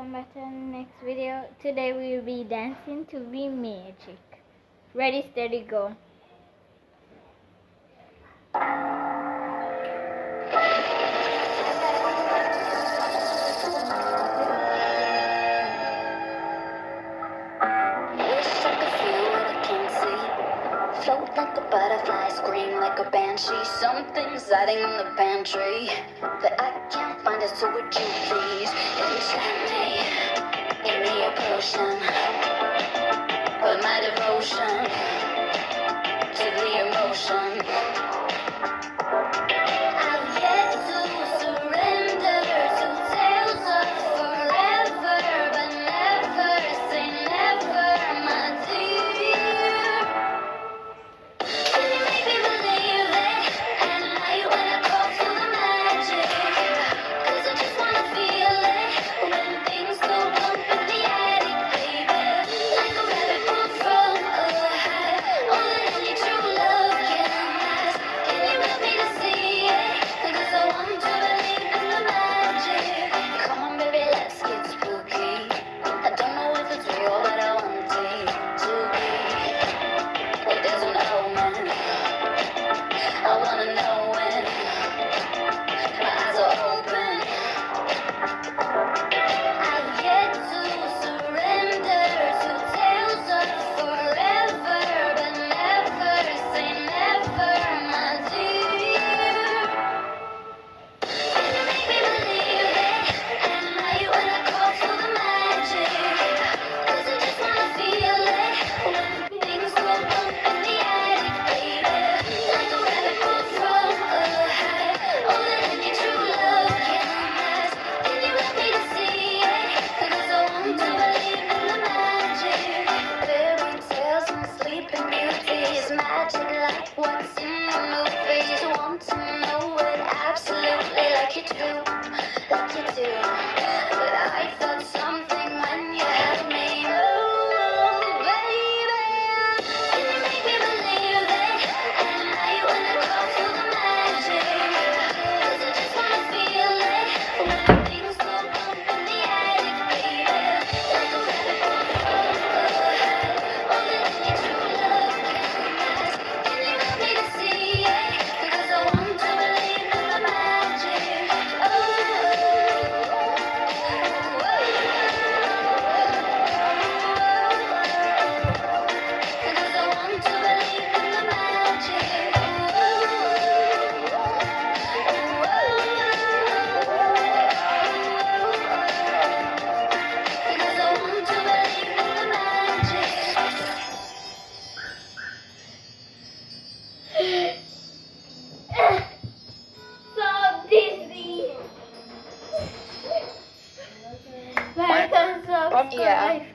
welcome back to the next video. Today we will be dancing to V magic. Ready steady go. like a butterfly, scream like a banshee. Something's hiding in the pantry that I can't find it, so would you please enchant me give me a potion? Put my devotion to the emotion. yeah. life.